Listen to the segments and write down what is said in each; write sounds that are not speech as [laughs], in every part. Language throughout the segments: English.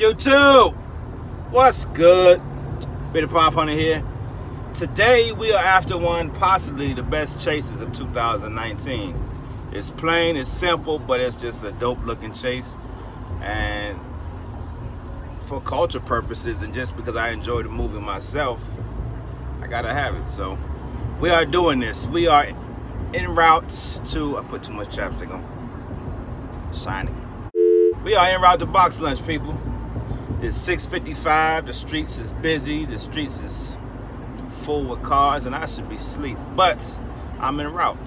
YouTube, what's good? Bearded Pop Hunter here. Today we are after one, possibly the best chases of 2019. It's plain, it's simple, but it's just a dope looking chase. And for culture purposes and just because I enjoy the movie myself, I gotta have it. So we are doing this. We are en route to, I put too much chapstick on, shining. We are en route to box lunch, people. It's 6.55, the streets is busy, the streets is full with cars, and I should be asleep. But I'm en route.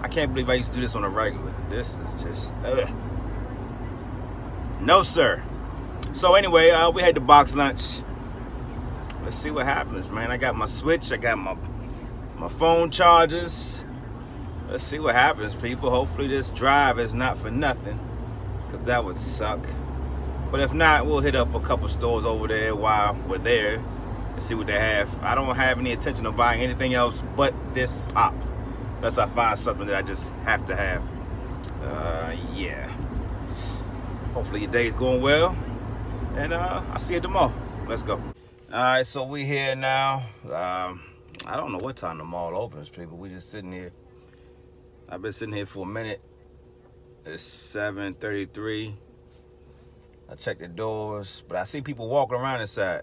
I can't believe I used to do this on a regular. This is just, ugh. No, sir. So anyway, uh, we had the box lunch. Let's see what happens, man. I got my switch, I got my my phone chargers. Let's see what happens, people. Hopefully this drive is not for nothing, because that would suck. But if not, we'll hit up a couple stores over there while we're there and see what they have. I don't have any intention of buying anything else but this pop. Unless I find something that I just have to have. Uh, yeah. Hopefully your day's going well. And uh, I'll see you tomorrow. Let's go. All right, so we here now. Um, I don't know what time the mall opens, people. We're just sitting here. I've been sitting here for a minute. It's 7.33. I check the doors, but I see people walking around inside.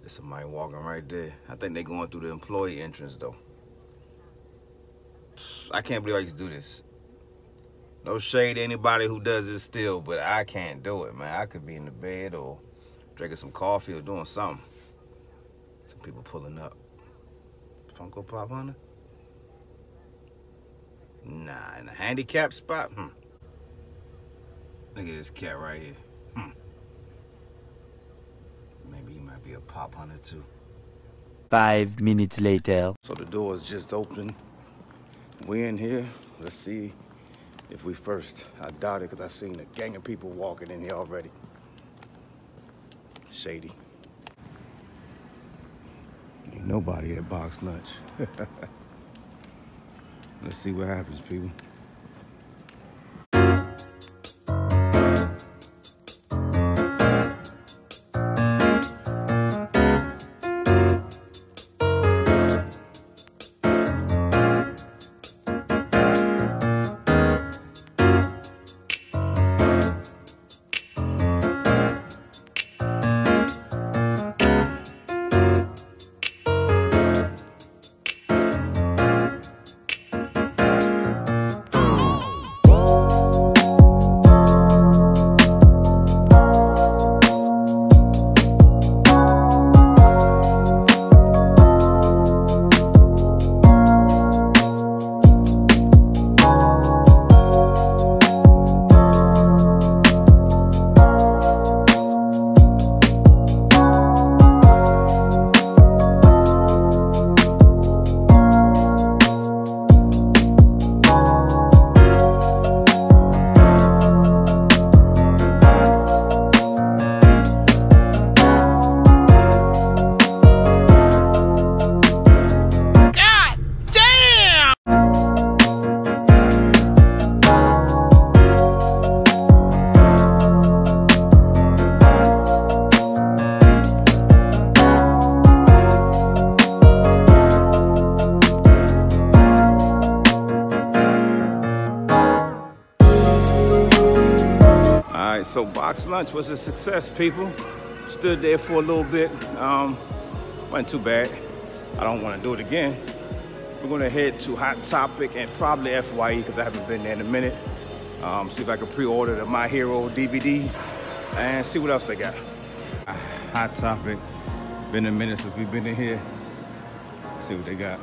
There's somebody walking right there. I think they're going through the employee entrance though. I can't believe I used to do this. No shade to anybody who does this still, but I can't do it, man. I could be in the bed or drinking some coffee or doing something. Some people pulling up. Funko Pop Hunter? Nah, in a handicap spot? Hmm. Look at this cat right here. Hmm. Maybe he might be a pop hunter too. Five minutes later. So the door is just open. We in here. Let's see if we first. I doubt it because I seen a gang of people walking in here already. Shady. Ain't nobody at box lunch. [laughs] Let's see what happens, people. So box lunch was a success, people. Stood there for a little bit. Um, wasn't too bad. I don't want to do it again. We're gonna head to Hot Topic and probably FYE because I haven't been there in a minute. Um, see if I can pre-order the My Hero DVD and see what else they got. Hot Topic. Been a minute since we've been in here. See what they got.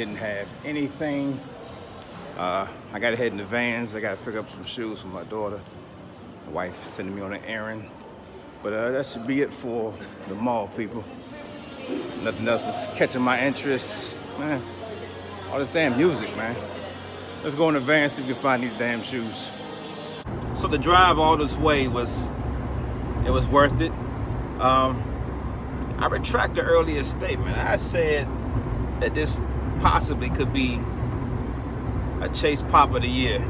Didn't have anything. Uh, I got to head in the vans. I got to pick up some shoes for my daughter. My wife sending me on an errand. But uh, that should be it for the mall, people. Nothing else is catching my interest. Man, all this damn music, man. Let's go in the van see if we can find these damn shoes. So the drive all this way was, it was worth it. Um, I retract the earlier statement. I said that this possibly could be a Chase Pop of the year.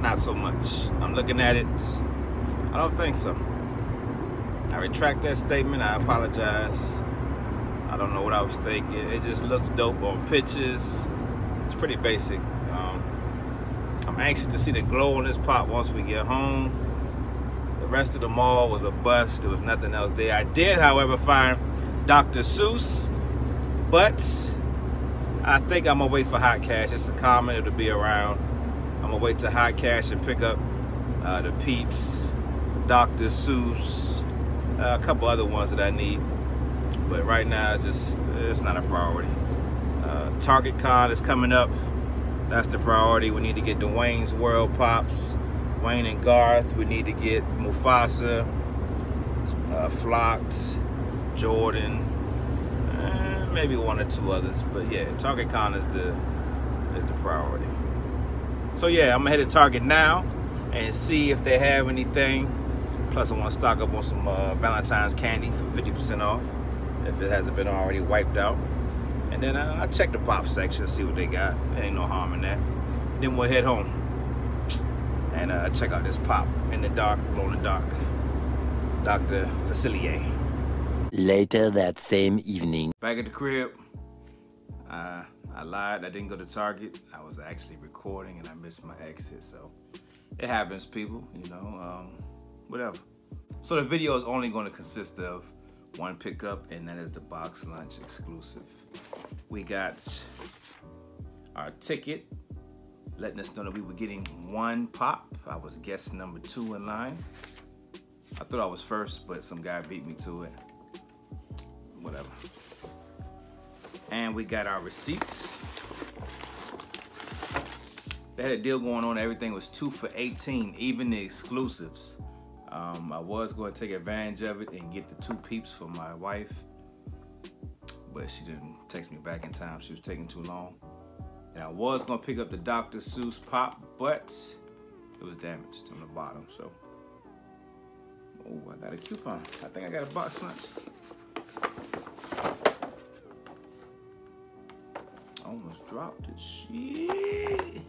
Not so much. I'm looking at it. I don't think so. I retract that statement. I apologize. I don't know what I was thinking. It just looks dope on pictures. It's pretty basic. Um, I'm anxious to see the glow on this pop once we get home. The rest of the mall was a bust. There was nothing else there. I did, however, find Dr. Seuss, but I think I'm gonna wait for Hot Cash. It's a comment, it'll be around. I'm gonna wait to Hot Cash and pick up uh, the Peeps, Dr. Seuss, uh, a couple other ones that I need. But right now, just it's not a priority. Uh, Target Con is coming up. That's the priority. We need to get Wayne's World Pops, Wayne and Garth. We need to get Mufasa, uh, Flocked, Jordan, maybe one or two others. But yeah, Target Con is the is the priority. So yeah, I'm gonna head to Target now and see if they have anything. Plus, I want to stock up on some uh, Valentine's candy for 50% off if it hasn't been already wiped out. And then uh, I'll check the pop section, see what they got. There ain't no harm in that. Then we'll head home and uh, check out this pop in the dark, glow in the dark. Dr. Facilier. Later that same evening. Back at the crib, uh, I lied. I didn't go to Target. I was actually recording and I missed my exit. So it happens, people, you know, um, whatever. So the video is only going to consist of one pickup, and that is the box lunch exclusive. We got our ticket letting us know that we were getting one pop. I was guest number two in line. I thought I was first, but some guy beat me to it whatever. And we got our receipts. They had a deal going on. Everything was two for 18, even the exclusives. Um, I was going to take advantage of it and get the two peeps for my wife, but she didn't text me back in time. She was taking too long. And I was going to pick up the Dr. Seuss pop, but it was damaged on the bottom. So, oh, I got a coupon. I think I got a box lunch. Almost dropped it. Shit.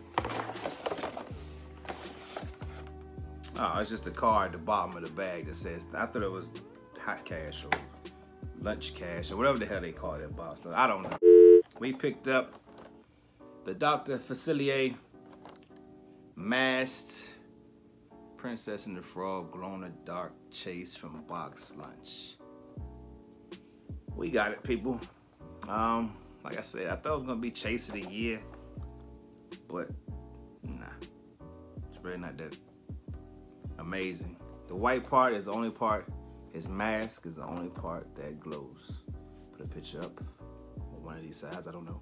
Oh, it's just a card at the bottom of the bag that says, I thought it was hot cash or lunch cash or whatever the hell they call that box. I don't know. We picked up the Dr. Facilier masked Princess and the Frog glow in the dark chase from box lunch. We got it, people. Um, like I said, I thought it was gonna be Chase of the Year, but nah, it's really not that amazing. The white part is the only part, his mask is the only part that glows. Put a picture up on one of these sides, I don't know.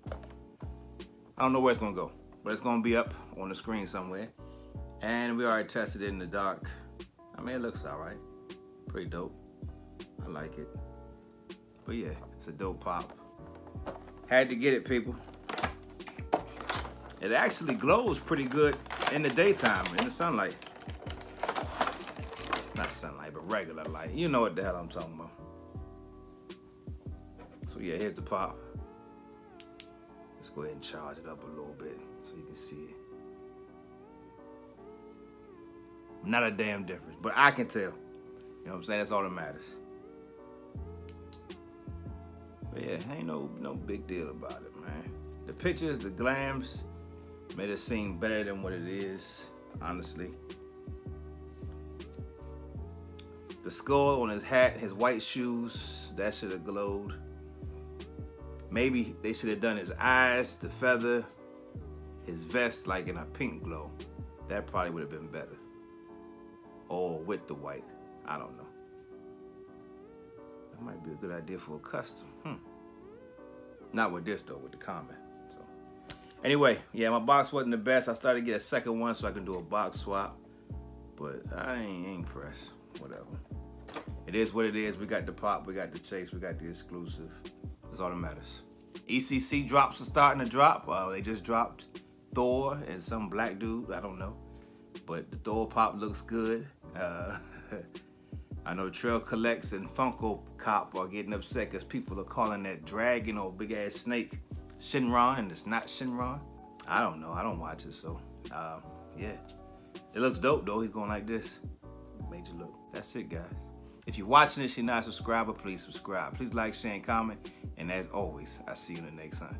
I don't know where it's gonna go, but it's gonna be up on the screen somewhere. And we already tested it in the dark. I mean, it looks all right. Pretty dope. I like it. But yeah, it's a dope pop. Had to get it, people. It actually glows pretty good in the daytime, in the sunlight. Not sunlight, but regular light. You know what the hell I'm talking about. So yeah, here's the pop. Let's go ahead and charge it up a little bit so you can see it. Not a damn difference, but I can tell. You know what I'm saying? That's all that matters. But yeah, ain't no no big deal about it, man. The pictures, the glams, made it seem better than what it is, honestly. The skull on his hat, his white shoes, that should have glowed. Maybe they should have done his eyes, the feather, his vest like in a pink glow. That probably would have been better. Or with the white. I don't know. That might be a good idea for a custom. Hmm. Not with this though, with the Common. So anyway, yeah, my box wasn't the best. I started to get a second one so I can do a box swap. But I ain't, ain't pressed. Whatever. It is what it is. We got the pop, we got the chase, we got the exclusive. That's all that matters. ECC drops are starting to drop. Uh, they just dropped Thor and some black dude. I don't know. But the Thor pop looks good. Uh, [laughs] I know Trail Collects and Funko Cop are getting upset because people are calling that dragon or big ass snake Shenron and it's not Shenron. I don't know. I don't watch it, so uh, yeah. It looks dope though. He's going like this. Major look. That's it, guys. If you're watching this, you're not a subscriber, please subscribe. Please like, share, and comment. And as always, I'll see you in the next time.